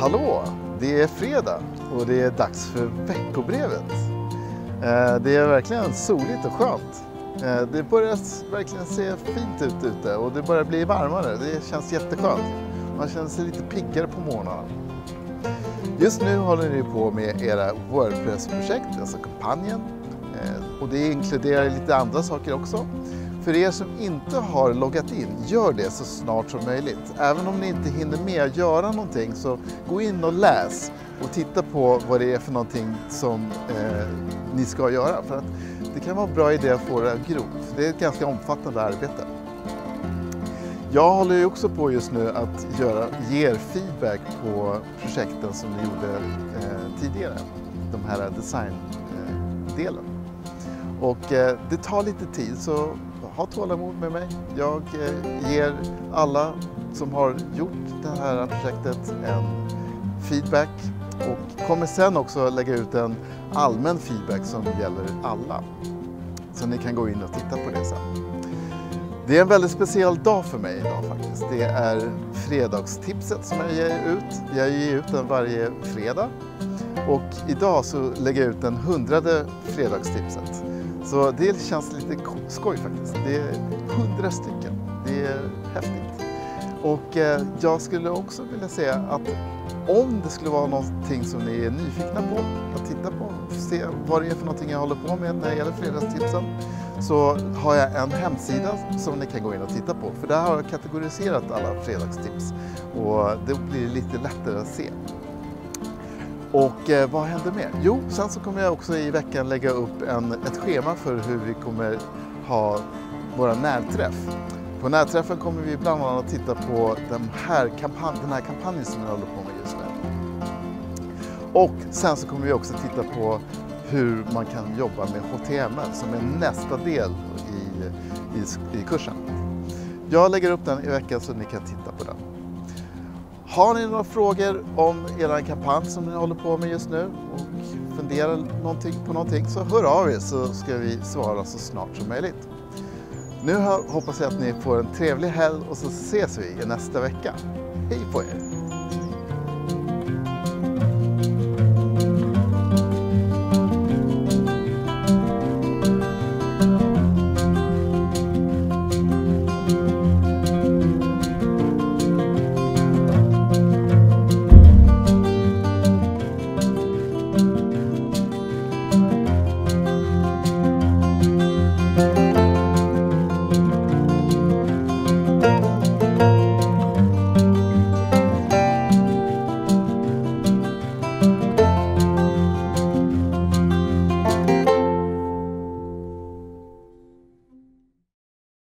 Hallå! Det är fredag och det är dags för veckobrevet. Eh, det är verkligen soligt och skönt. Eh, det börjar verkligen se fint ut ute och det börjar bli varmare. Det känns jätteskönt. Man känner sig lite piggare på morgnarna. Just nu håller ni på med era Wordpress-projekt, alltså kampanjen. Eh, och det inkluderar lite andra saker också. För er som inte har loggat in, gör det så snart som möjligt. Även om ni inte hinner med att göra någonting så gå in och läs och titta på vad det är för någonting som eh, ni ska göra. För att det kan vara en bra idé att få det grovt. Det är ett ganska omfattande arbete. Jag håller ju också på just nu att göra, ge er feedback på projekten som ni gjorde eh, tidigare. De här designdelen. Eh, och eh, det tar lite tid så ha tålamod med mig. Jag eh, ger alla som har gjort det här projektet en feedback och kommer sen också lägga ut en allmän feedback som gäller alla. Så ni kan gå in och titta på det sen. Det är en väldigt speciell dag för mig idag faktiskt. Det är fredagstipset som jag ger ut. Jag ger ut den varje fredag. Och idag så lägger jag ut den hundrade fredagstipset. Så det känns lite skoj faktiskt. Det är hundra stycken. Det är häftigt. Och eh, jag skulle också vilja säga att om det skulle vara någonting som ni är nyfikna på att titta på, se vad det är för någonting jag håller på med när det gäller fredagstipsen, så har jag en hemsida som ni kan gå in och titta på. För där har jag kategoriserat alla fredagstips och det blir lite lättare att se. Och eh, vad händer mer? Jo, sen så kommer jag också i veckan lägga upp en, ett schema för hur vi kommer ha våra närträff. På närträffen kommer vi bland annat titta på den här, kampan den här kampanjen som jag håller på med just nu. Och sen så kommer vi också titta på hur man kan jobba med HTML som är nästa del i, i, i kursen. Jag lägger upp den i veckan så ni kan titta på den. Har ni några frågor om er kampanj som ni håller på med just nu och funderar någonting på någonting så hör av er så ska vi svara så snart som möjligt. Nu hoppas jag att ni får en trevlig helg och så ses vi nästa vecka. Hej på er!